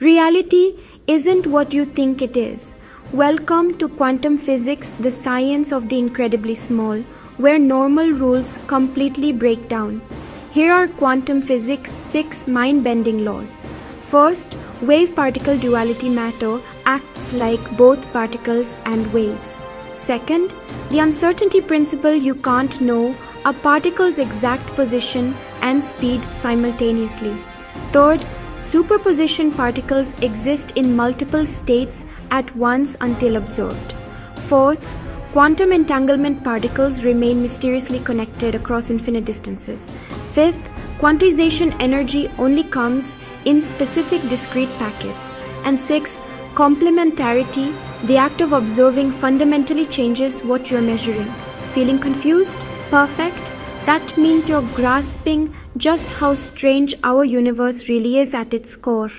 Reality isn't what you think it is. Welcome to quantum physics, the science of the incredibly small, where normal rules completely break down. Here are quantum physics' six mind bending laws. First, wave particle duality matter acts like both particles and waves. Second, the uncertainty principle you can't know a particle's exact position and speed simultaneously. Third, superposition particles exist in multiple states at once until observed. Fourth, quantum entanglement particles remain mysteriously connected across infinite distances. Fifth, quantization energy only comes in specific discrete packets. And sixth, complementarity, the act of observing fundamentally changes what you're measuring. Feeling confused? Perfect. That means you're grasping just how strange our universe really is at its core.